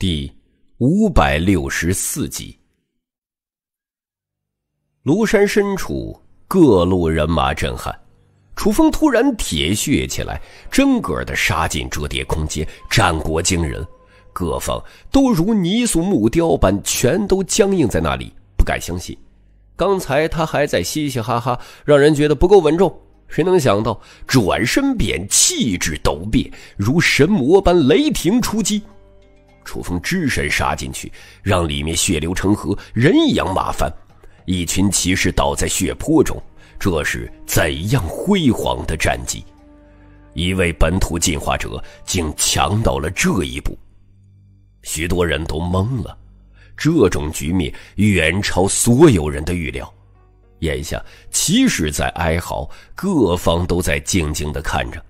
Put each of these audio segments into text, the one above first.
第五百六十四集，庐山深处，各路人马震撼。楚风突然铁血起来，真个的杀进折叠空间，战果惊人。各方都如泥塑木雕般，全都僵硬在那里，不敢相信。刚才他还在嘻嘻哈哈，让人觉得不够稳重，谁能想到转身便气质陡变，如神魔般雷霆出击。楚风只身杀进去，让里面血流成河，人仰马翻，一群骑士倒在血泊中。这是怎样辉煌的战绩？一位本土进化者竟强到了这一步，许多人都懵了。这种局面远超所有人的预料。眼下，骑士在哀嚎，各方都在静静的看着。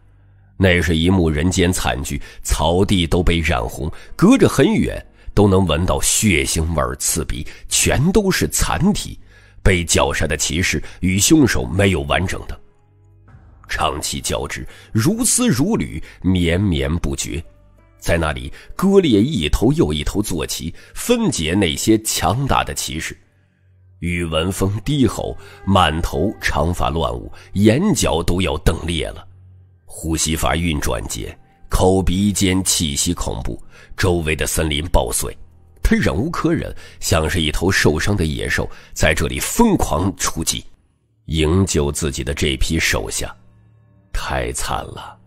那是一幕人间惨剧，草地都被染红，隔着很远都能闻到血腥味刺鼻，全都是残体，被绞杀的骑士与凶手没有完整的，长期交织，如丝如缕，绵绵不绝，在那里割裂一头又一头坐骑，分解那些强大的骑士。宇文峰低吼，满头长发乱舞，眼角都要瞪裂了。呼吸法运转间，口鼻间气息恐怖，周围的森林爆碎，他忍无可忍，像是一头受伤的野兽，在这里疯狂出击，营救自己的这批手下。太惨了，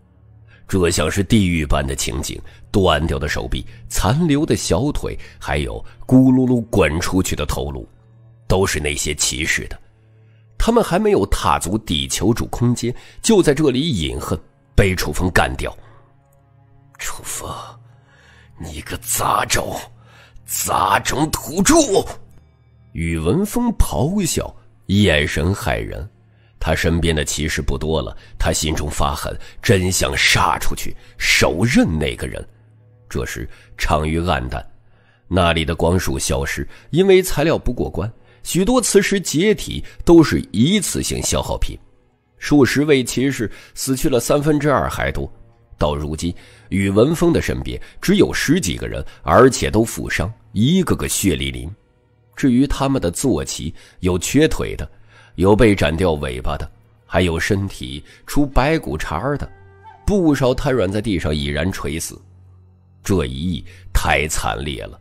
这像是地狱般的情景：断掉的手臂，残留的小腿，还有咕噜噜滚出去的头颅，都是那些骑士的。他们还没有踏足地球主空间，就在这里饮恨。被楚风干掉。楚风，你个杂种，杂种土著！宇文峰咆哮，眼神骇人。他身边的骑士不多了，他心中发狠，真想杀出去，手刃那个人。这时场域暗淡，那里的光束消失，因为材料不过关，许多磁石解体都是一次性消耗品。数十位骑士死去了三分之二还多，到如今，宇文峰的身边只有十几个人，而且都负伤，一个个血淋淋。至于他们的坐骑，有缺腿的，有被斩掉尾巴的，还有身体出白骨茬的，不少瘫软在地上已然垂死。这一役太惨烈了，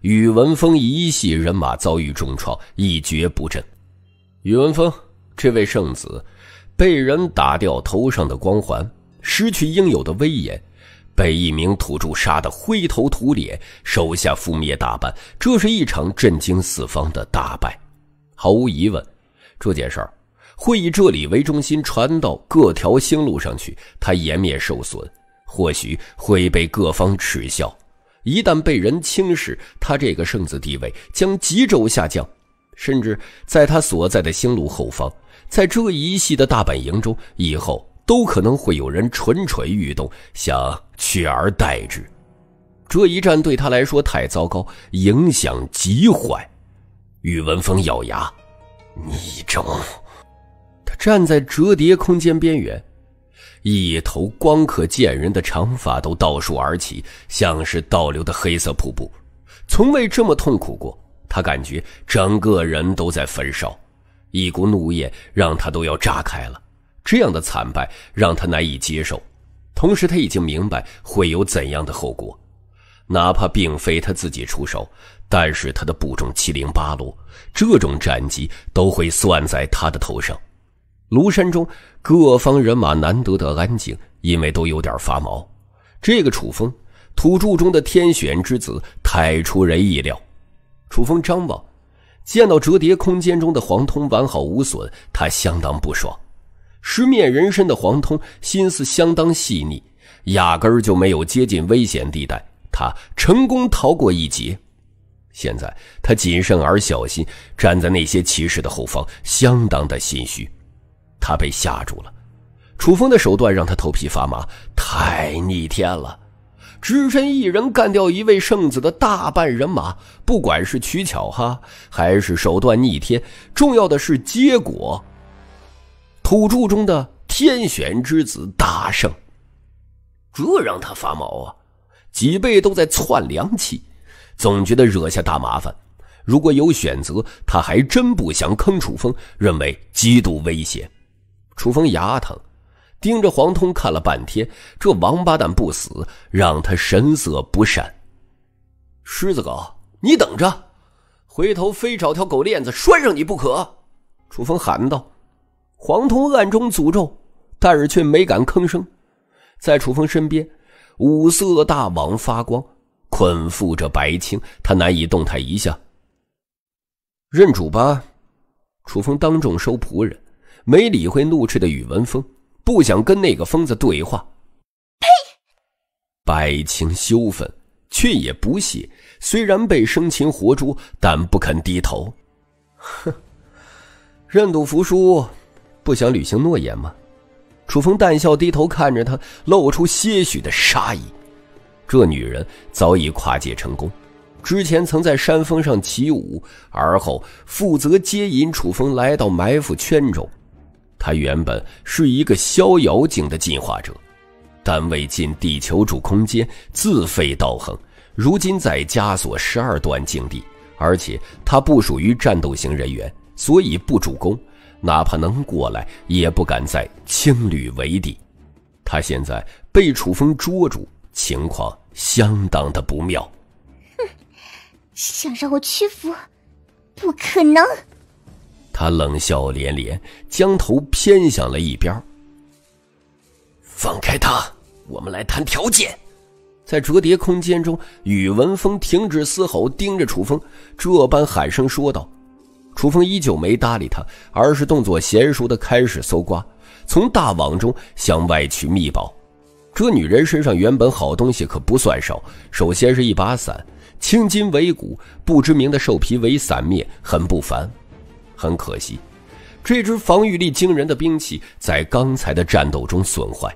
宇文峰一系人马遭遇重创，一蹶不振。宇文峰，这位圣子。被人打掉头上的光环，失去应有的威严，被一名土著杀得灰头土脸，手下覆灭大半，这是一场震惊四方的大败。毫无疑问，这件事儿会以这里为中心传到各条星路上去，他颜面受损，或许会被各方耻笑。一旦被人轻视，他这个圣子地位将急骤下降，甚至在他所在的星路后方。在这一系的大本营中，以后都可能会有人蠢蠢欲动，想取而代之。这一战对他来说太糟糕，影响极坏。宇文峰咬牙：“逆种！”他站在折叠空间边缘，一头光可见人的长发都倒竖而起，像是倒流的黑色瀑布。从未这么痛苦过，他感觉整个人都在焚烧。一股怒焰让他都要炸开了，这样的惨败让他难以接受。同时，他已经明白会有怎样的后果，哪怕并非他自己出手，但是他的部众七零八落，这种战绩都会算在他的头上。庐山中各方人马难得的安静，因为都有点发毛。这个楚风，土著中的天选之子，太出人意料。楚风张望。见到折叠空间中的黄通完好无损，他相当不爽。十面人身的黄通心思相当细腻，压根儿就没有接近危险地带，他成功逃过一劫。现在他谨慎而小心，站在那些骑士的后方，相当的心虚。他被吓住了，楚风的手段让他头皮发麻，太逆天了。只身一人干掉一位圣子的大半人马，不管是取巧哈，还是手段逆天，重要的是结果。土著中的天选之子大胜，这让他发毛啊！脊背都在窜凉气，总觉得惹下大麻烦。如果有选择，他还真不想坑楚风，认为极度危险。楚风牙疼，盯着黄通看了半天，这王八蛋不死，让他神色不善。狮子狗，你等着，回头非找条狗链子拴上你不可！楚风喊道。黄通暗中诅咒，但是却没敢吭声。在楚风身边，五色大网发光，捆缚着白青，他难以动弹一下。认主吧，楚风当众收仆人，没理会怒斥的宇文峰，不想跟那个疯子对话。呸！百情羞愤，却也不屑。虽然被生擒活捉，但不肯低头。哼，认赌服输。不想履行诺言吗？楚风淡笑，低头看着他，露出些许的杀意。这女人早已跨界成功，之前曾在山峰上起舞，而后负责接引楚风来到埋伏圈中。他原本是一个逍遥境的进化者，但未进地球主空间自废道行，如今在枷锁十二段境地，而且他不属于战斗型人员，所以不主攻。哪怕能过来，也不敢再青旅为敌。他现在被楚风捉住，情况相当的不妙。哼，想让我屈服，不可能！他冷笑连连，将头偏向了一边。放开他，我们来谈条件。在折叠空间中，宇文峰停止嘶吼，盯着楚风，这般喊声说道。楚风依旧没搭理他，而是动作娴熟的开始搜刮，从大网中向外取秘宝。这女人身上原本好东西可不算少，首先是一把伞，青金为骨，不知名的兽皮为伞面，很不凡。很可惜，这支防御力惊人的兵器在刚才的战斗中损坏。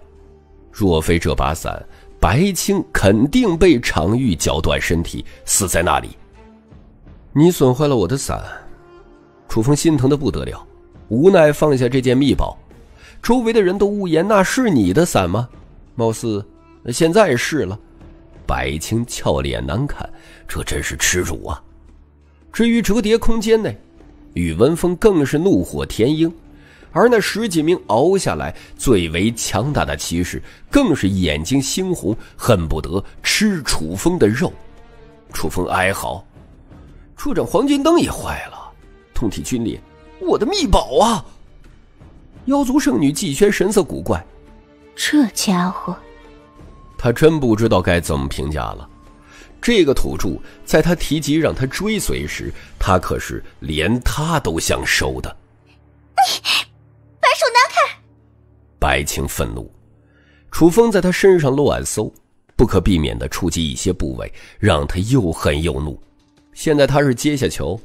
若非这把伞，白青肯定被常玉绞断身体，死在那里。你损坏了我的伞。楚风心疼的不得了，无奈放下这件秘宝。周围的人都误言那是你的伞吗？貌似现在是了。白青俏脸难看，这真是耻辱啊！至于折叠空间内，宇文峰更是怒火填膺，而那十几名熬下来最为强大的骑士，更是眼睛猩红，恨不得吃楚风的肉。楚风哀嚎：“处长黄金灯也坏了。”通体皲裂，我的秘宝啊！妖族圣女季轩神色古怪，这家伙，他真不知道该怎么评价了。这个土著，在他提及让他追随时，他可是连他都想收的。你白手拿开！白青愤怒，楚风在他身上乱搜，不可避免的触及一些部位，让他又恨又怒。现在他是阶下囚。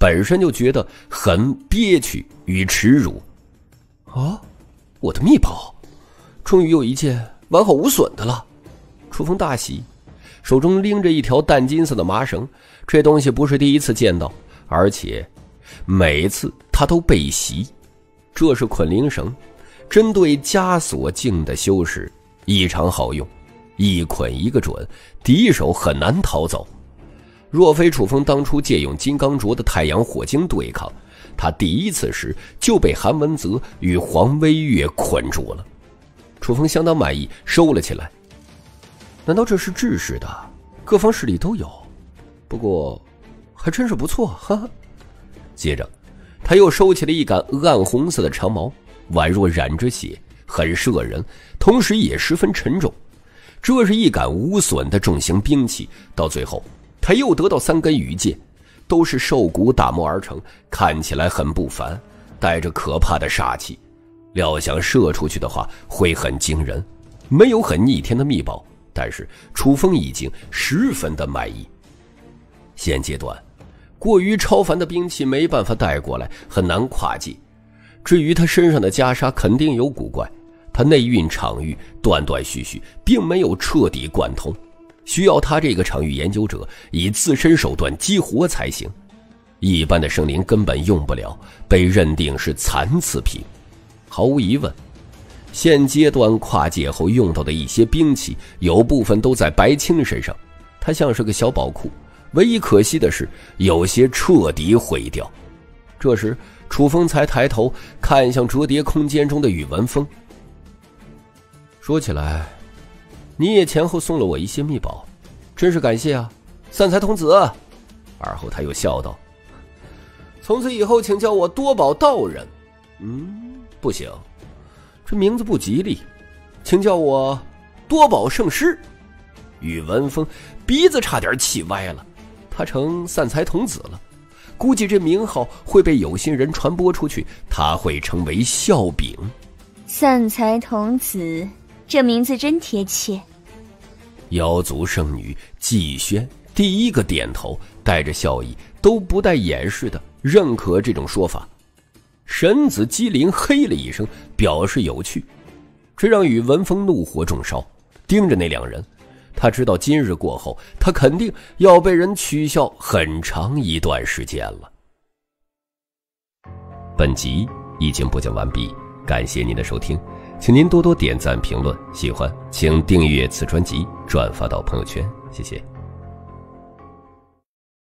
本身就觉得很憋屈与耻辱，啊！我的秘宝，终于有一件完好无损的了。楚风大喜，手中拎着一条淡金色的麻绳，这东西不是第一次见到，而且每次他都被袭。这是捆灵绳，针对枷锁境的修士异常好用，一捆一个准，敌手很难逃走。若非楚风当初借用金刚镯的太阳火晶对抗，他第一次时就被韩文泽与黄威月捆住了。楚风相当满意，收了起来。难道这是制式的？各方势力都有，不过还真是不错，哈哈。接着，他又收起了一杆暗红色的长矛，宛若染着血，很摄人，同时也十分沉重。这是一杆无损的重型兵器，到最后。他又得到三根羽箭，都是兽骨打磨而成，看起来很不凡，带着可怕的杀气。料想射出去的话会很惊人，没有很逆天的秘宝，但是楚风已经十分的满意。现阶段，过于超凡的兵器没办法带过来，很难跨界。至于他身上的袈裟，肯定有古怪，他内蕴场域断断续续，并没有彻底贯通。需要他这个场域研究者以自身手段激活才行，一般的生灵根本用不了，被认定是残次品。毫无疑问，现阶段跨界后用到的一些兵器，有部分都在白青身上，他像是个小宝库。唯一可惜的是，有些彻底毁掉。这时，楚风才抬头看向折叠空间中的宇文峰。说起来，你也前后送了我一些秘宝，真是感谢啊，散财童子。而后他又笑道：“从此以后，请叫我多宝道人。”嗯，不行。这名字不吉利，请叫我多宝圣师。宇文峰鼻子差点气歪了，他成散财童子了，估计这名号会被有心人传播出去，他会成为笑柄。散财童子，这名字真贴切。妖族圣女季轩第一个点头，带着笑意，都不带掩饰的认可这种说法。神子机灵嘿了一声，表示有趣，这让宇文峰怒火中烧，盯着那两人。他知道今日过后，他肯定要被人取笑很长一段时间了。本集已经播讲完毕，感谢您的收听，请您多多点赞、评论，喜欢请订阅此专辑，转发到朋友圈，谢谢。